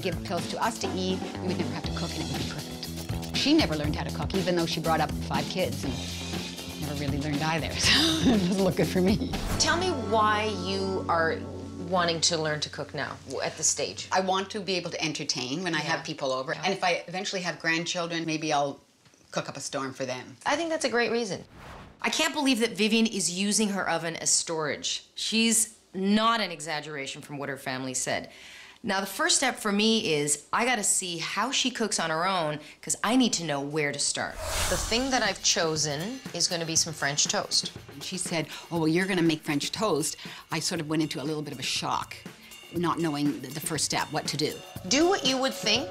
would give pills to us to eat. We would never have to cook, and it would be perfect. She never learned how to cook, even though she brought up five kids and never really learned either. So it doesn't look good for me. Tell me why you are wanting to learn to cook now at this stage. I want to be able to entertain when I have people over, and if I eventually have grandchildren, maybe I'll cook up a storm for them. I think that's a great reason. I can't believe that Vivian is using her oven as storage. She's not an exaggeration from what her family said. Now, the first step for me is I gotta see how she cooks on her own because I need to know where to start. The thing that I've chosen is gonna be some French toast. She said, Oh, well, you're gonna make French toast. I sort of went into a little bit of a shock, not knowing the the first step, what to do. Do what you would think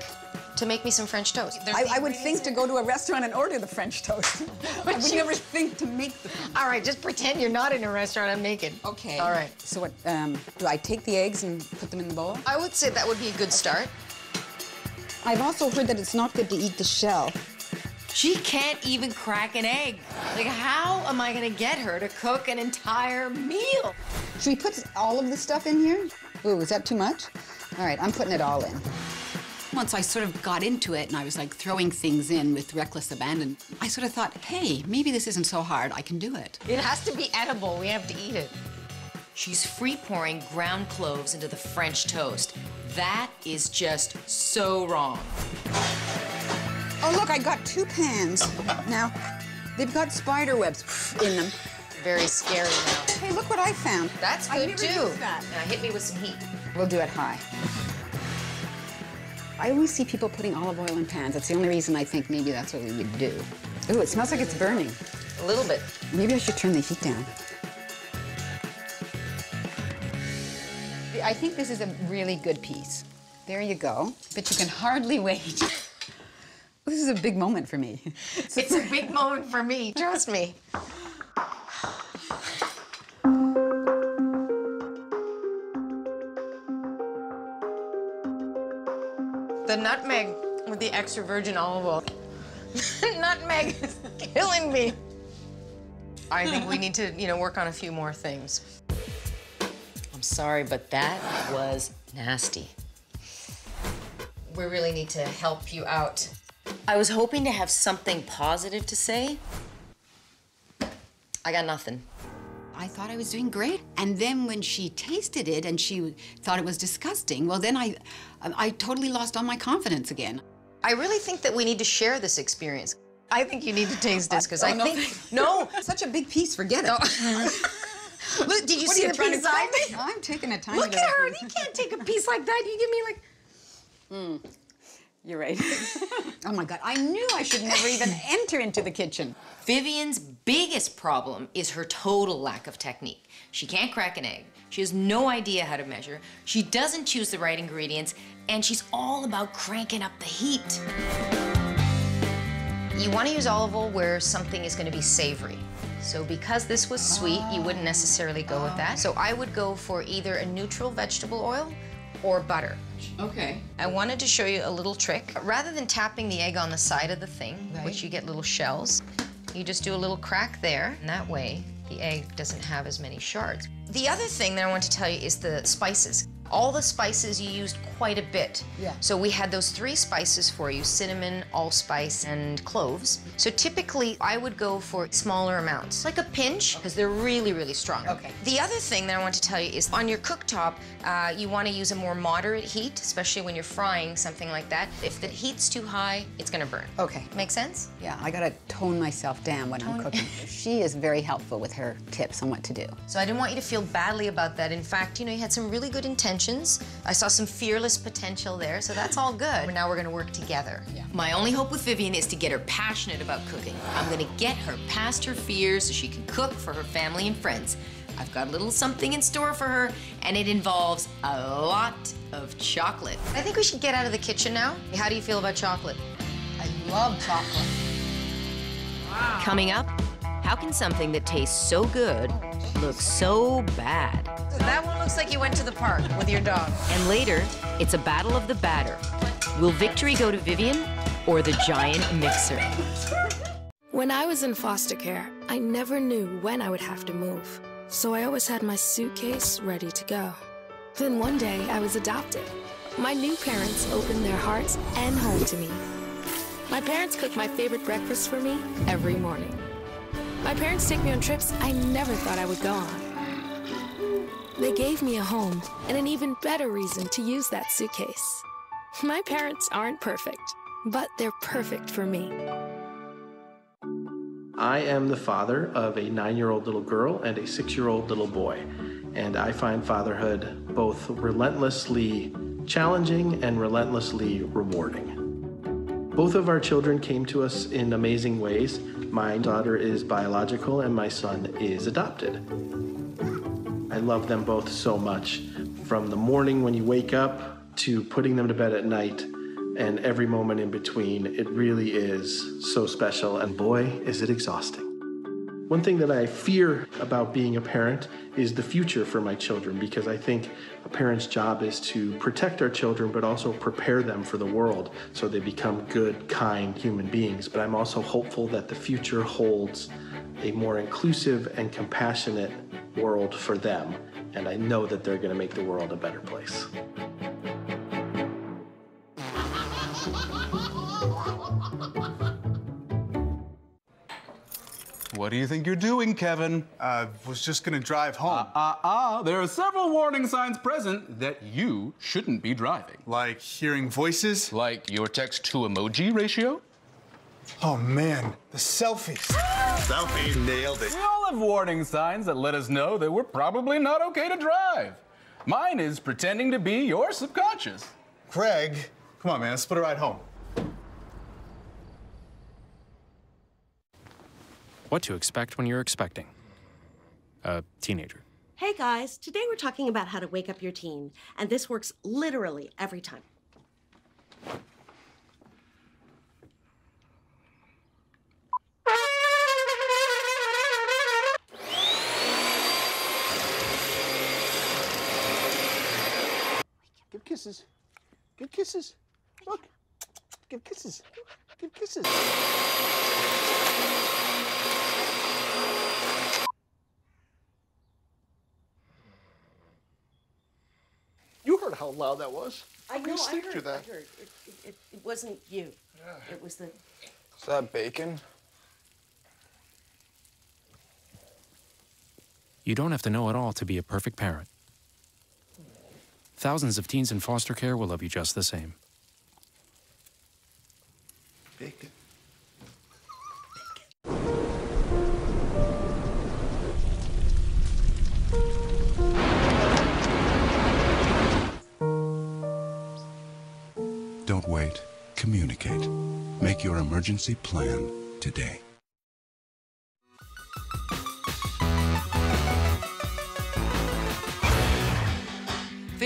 to make me some French toast. I, I would think to go to a restaurant and order the French toast. I would never think to make the All right, just pretend you're not in a restaurant I'm making. Okay. All right. So what, um, do I take the eggs and put them in the bowl? I would say that would be a good start. I've also heard that it's not good to eat the shell. She can't even crack an egg. Like, how am I gonna get her to cook an entire meal? Should we put all of the stuff in here? Ooh, is that too much? All right, I'm putting it all in. Once I sort of got into it and I was like throwing things in with reckless abandon, I sort of thought, hey, maybe this isn't so hard. I can do it. It has to be edible. We have to eat it. She's free pouring ground cloves into the French toast. That is just so wrong. Oh, look, I got two pans. Now, they've got spider webs in them. Very scary now. Hey, look what I found. That's I good never too. used that. Now hit me with some heat. We'll do it high. I always see people putting olive oil in pans. That's the only reason I think maybe that's what we would do. Ooh, it smells like it's burning. A little bit. Maybe I should turn the heat down. I think this is a really good piece. There you go. But you can hardly wait. this is a big moment for me. It's a big moment for me. Trust me. Nutmeg with the extra virgin olive oil. nutmeg is killing me. I think we need to, you know, work on a few more things. I'm sorry, but that was nasty. We really need to help you out. I was hoping to have something positive to say. I got nothing. I thought I was doing great. And then when she tasted it and she thought it was disgusting, well, then I, I totally lost all my confidence again. I really think that we need to share this experience. I think you need to taste this because I Oh, no. think no. Such a big piece, forget it. Look, did you What see you the piece I tell me? made? I'm taking a tiny Look at her. piece. You can't take a piece like that. You give me like. Hmm. You're right. oh my God, I knew I should never even enter into the kitchen. Vivian's biggest problem is her total lack of technique. She can't crack an egg. She has no idea how to measure. She doesn't choose the right ingredients, and she's all about cranking up the heat. You want to use olive oil where something is going to be savory. So because this was sweet, you wouldn't necessarily go with that. So I would go for either a neutral vegetable oil or butter. Okay. I wanted to show you a little trick. Rather than tapping the egg on the side of the thing, Right. which you get little shells, you just do a little crack there, and that way the egg doesn't have as many shards. The other thing that I want to tell you is the spices. All the spices you used quite a bit. Yeah. So we had those three spices for you, cinnamon, allspice, and cloves. So typically I would go for smaller amounts, like a pinch, because they're really, really strong. Okay. The other thing that I want to tell you is on your cooktop, uh, you want to use a more moderate heat, especially when you're frying something like that. If the heat's too high, it's going to burn. Okay. Make sense? Yeah, I gotta tone myself down when I'm cooking. she is very helpful with her tips on what to do. So I didn't want you to feel badly about that. In fact, you know, you had some really good intentions. I saw some fearless potential there, so that's all good. But now we're gonna work together. Yeah. My only hope with Vivian is to get her passionate about cooking. I'm gonna get her past her fears so she can cook for her family and friends. I've got a little something in store for her, and it involves a lot of chocolate. I think we should get out of the kitchen now. How do you feel about chocolate? I love chocolate. Coming up, how can something that tastes so good look so bad? That one looks like you went to the park with your dog. And later, it's a battle of the batter. Will victory go to Vivian or the giant mixer? When I was in foster care, I never knew when I would have to move. So I always had my suitcase ready to go. Then one day, I was adopted. my new parents opened their hearts and home to me. My parents cook my favorite breakfast for me every morning. My parents take me on trips I never thought I would go on. They gave me a home and an even better reason to use that suitcase. My parents aren't perfect, but they're perfect for me. I am the father of a nine year old little girl and a six year old little boy, and I find fatherhood both relentlessly challenging and relentlessly rewarding. Both of our children came to us in amazing ways. My daughter is biological and my son is adopted. I love them both so much. From the morning when you wake up to putting them to bed at night and every moment in between, it really is so special. And boy, is it exhausting. One thing that I fear about being a parent is the future for my children because I think a parent's job is to protect our children but also prepare them for the world so they become good, kind human beings. But I'm also hopeful that the future holds a more inclusive and compassionate world for them. And I know that they're going to make the world a better place. What do you think you're doing, Kevin? Uh, was just gonna drive home. Ah, ah, there are several warning signs present that you shouldn't be driving. like hearing voices. Like your text to emoji ratio? Oh man, the selfies. Selfie nailed it. We all have warning signs that let us know that we're probably not okay to drive. Mine is pretending to be your subconscious. Craig, come on, man, let's split a ride home. What to expect when you're expecting a teenager. Hey guys, today we're talking about how to wake up your teen, and this works literally every time. Give kisses. Give kisses. Look. Give kisses. Give kisses. You heard how loud that was. I How can you sleep through that? I heard. It, it, it, it wasn't you. It was the. Is that bacon? You don't have to know it all to be a perfect parent. Thousands of teens in foster care will love you just the same. Don't wait. Communicate. Make your emergency plan today.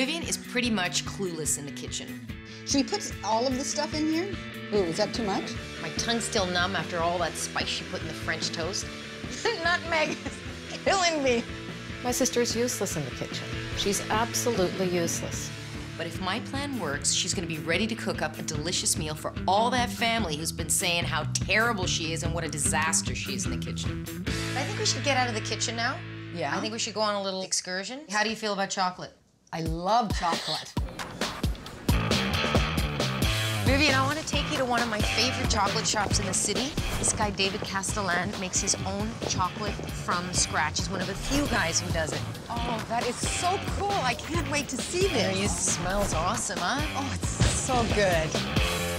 Vivian is pretty much clueless in the kitchen. Should we put all of the stuff in here? Ooh, is that too much? My tongue's still numb after all that spice she put in the French toast. Nutmeg is killing me. My sister's useless in the kitchen. She's absolutely useless. But if my plan works, she's gonna be ready to cook up a delicious meal for all that family who's been saying how terrible she is and what a disaster she is in the kitchen. I think we should get out of the kitchen now. Yeah. I think we should go on a little excursion. How do you feel about chocolate? I love chocolate. Vivian, I want to take you to one of my favorite chocolate shops in the city. This guy, David Castellan, makes his own chocolate from scratch. He's one of the few guys who does it. Oh, that is so cool. I can't wait to see this. you smells awesome, huh? Oh, it's so good.